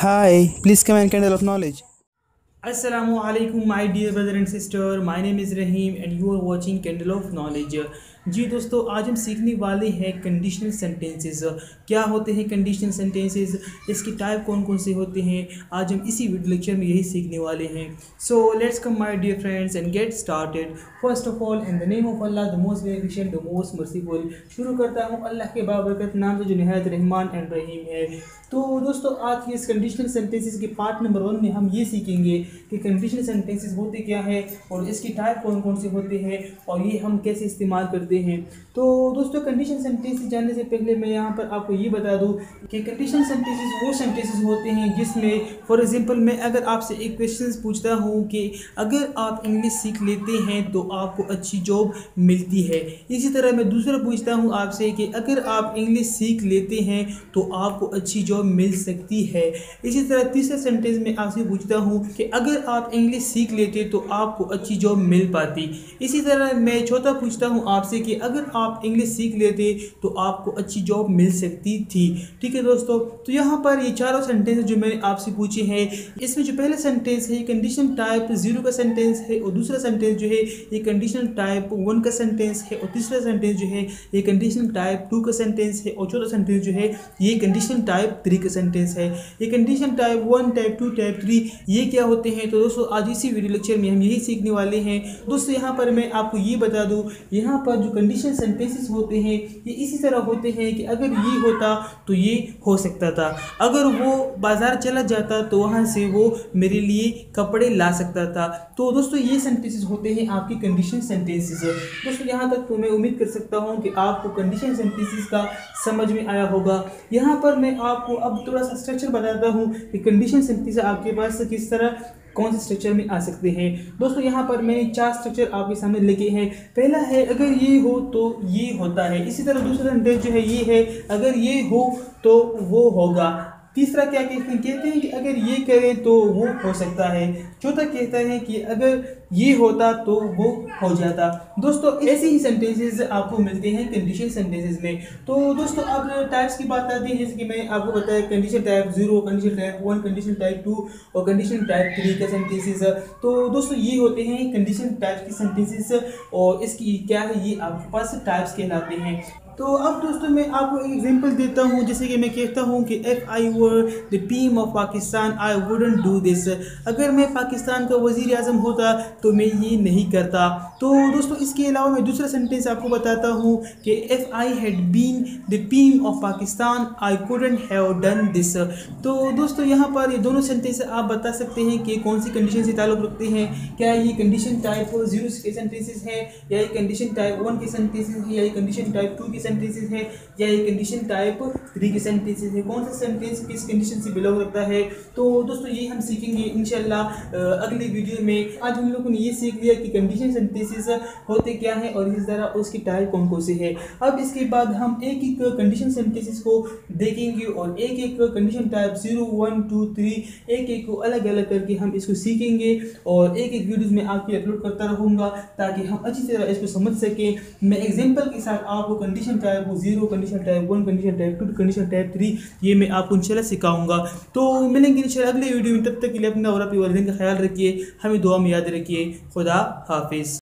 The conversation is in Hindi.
Hi, please come and candle of knowledge. Assalamu alaikum my dear brother and sister my name is Rahim and you are watching Candle of Knowledge जी दोस्तों, आज हम सीखने वाले हैं कंडीशनल सेंटेंसेस क्या होते हैं कंडीशनल सेंटेंसेस इसकी टाइप कौन कौन से होते हैं? आज हम इसी वीडियो लेक्चर में यही सीखने वाले हैं। So let's come my dear friends and get started first of all in the name of Allah the most beneficent the most merciful शुरू करता हूँ। अल्लाह के बाबरकत, नाम से जो नहायत रहमान एंड रहीम है। तो दोस्तों, आज के इस कंडीशनल सेंटेंसेस के पार्ट नंबर वन में हम ये सीखेंगे कि कंडीशनल सेंटेंसेस होते क्या है और इसकी टाइप कौन कौन से होते हैं और ये हम कैसे इस्तेमाल करते हैं तो दोस्तों कंडीशन सेंटेंसेस जानने से पहले मैं यहाँ पर आपको ये बता दूँ कि कंडीशनल सेंटेंसेस वो सेंटेंसेस होते हैं जिसमें फॉर एग्जांपल मैं अगर आपसे एक क्वेश्चन पूछता हूँ कि अगर आप इंग्लिश सीख लेते हैं तो आपको अच्छी जॉब मिलती है। इसी तरह मैं दूसरा पूछता हूँ आपसे कि अगर आप इंग्लिश सीख लेते हैं तो आपको अच्छी जॉब मिल सकती है। इसी तरह तीसरा सेंटेंस में आपसे पूछता हूँ कि अगर आप इंग्लिश सीख लेते तो आपको अच्छी जॉब मिल पाती। इसी तरह मैं चौथा पूछता हूँ आपसे कि अगर आप इंग्लिश सीख लेते तो आपको अच्छी जॉब मिल सकती थी। ठीक है दोस्तों? तो यहाँ पर ये चारों सेंटेंस जो मैंने आपसे पूछे हैं, इसमें जो पहला सेंटेंस है कंडीशन टाइप ज़ीरो का सेंटेंस है, और दूसरा सेंटेंस जो है, ये कंडीशन टाइप वन का सेंटेंस है, और तीसरा सेंटेंस जो है, ये कंडीशन टाइप टू का सेंटेंस है, और चौथा सेंटेंस जो है, ये कंडीशन टाइप थ्री का सेंटेंस है। ये condition type one type two type three ये क्या होते हैं? तो दोस्तों, आज इसी वीडियो लेक्चर में हम यही सीखने वाले हैं। दोस्तों, यहाँ पर मैं आपको ये बता दूँ, यहाँ पर जो कंडीशन सेंटेंसेस होते हैं, ये इसी तरह होते हैं कि अगर ये होता तो ये हो सकता था। अगर वो बाज़ार चला जाता तो वहाँ से वो मेरे लिए कपड़े ला सकता था। तो दोस्तों, ये सेंटेंसेस होते हैं आपके कंडीशन सेंटेंसेस दोस्तों, यहाँ तक तो मैं उम्मीद कर सकता हूँ कि आपको कंडीशन सेंटेंसेस का समझ में आया होगा। यहाँ पर मैं आपको अब थोड़ा सा स्ट्रक्चर बताता हूँ कि कंडीशन सेंटेंसेस आपके पास किस तरह कौन से स्ट्रक्चर में आ सकते हैं? दोस्तों, यहाँ पर मैंने चार स्ट्रक्चर आपके सामने लिखे हैं। पहला है, अगर ये हो तो ये होता है। इसी तरह दूसरा सेंटेंस जो है, ये है, अगर ये हो तो वो होगा। तीसरा क्या कहते हैं? कहते हैं कि अगर ये करें तो वो हो सकता है। चौथा कहता है कि अगर ये होता तो वो हो जाता। दोस्तों, ऐसे ही सेंटेंसेस आपको मिलते हैं कंडीशन सेंटेंसेस में। तो दोस्तों, अब टाइप्स की बात आती है। जैसे कि मैं आपको बताया condition type zero condition type one condition type two और कंडीशन टाइप थ्री के सेंटेंसेस तो दोस्तों, ये होते हैं कंडीशन टाइप के सेंटेंसेस और इसकी क्या है, ये आपके पास टाइप्स कहलाते हैं। तो अब दोस्तों मैं आपको एक एग्जांपल देता हूँ, जैसे कि मैं कहता हूँ कि if I were the PM of Pakistan I wouldn't do this अगर मैं पाकिस्तान का वज़ीर अजम होता तो मैं ये नहीं करता। तो दोस्तों, इसके अलावा मैं दूसरा सेंटेंस आपको बताता हूँ कि if I had been the PM of Pakistan I couldn't have done this तो दोस्तों, यहाँ पर ये दोनों सेंटेंस आप बता सकते हैं कि कौन सी कंडीशन से ताल्लुक़ रखते हैं। क्या ये कंडीशन टाइप ज़ीरो के सेंटेंसेस हैं, या ये कंडीशन टाइप वन के सेंटेंसेस हैं, या ये कंडीशन टाइप टू के सेंटेंसेस है, या ये कंडीशन टाइप थ्री के सेंटेंसेस है। कौन सा सेंटेंस किस कंडीशन से बिलोंग करता है? तो दोस्तों, ये हम सीखेंगे इनशाला अगले वीडियो में। आज हम लोगों ने ये सीख लिया कि कंडीशन सेंटेंसेस होते क्या हैं और इस तरह उसकी टाइप कौन कौन से है। अब इसके बाद हम एक एक कंडीशन सेंटेंसेस को देखेंगे और एक एक condition type zero one two three एक एक को अलग अलग करके हम इसको सीखेंगे और एक एक वीडियोज़ में आपकी अपलोड करता रहूँगा ताकि हम अच्छी तरह इसको समझ सकें। मैं एग्ज़ाम्पल के साथ आपको condition type zero condition type one condition type two condition type three ये मैं आपको इंशाल्लाह सिखाऊँगा। तो मिलेंगे इंशाल्लाह अगले वीडियो में, तब तक के लिए अपना और अपने वालदेन का ख्याल रखिए, हमें दुआ में याद रखिए। खुदा हाफिज़।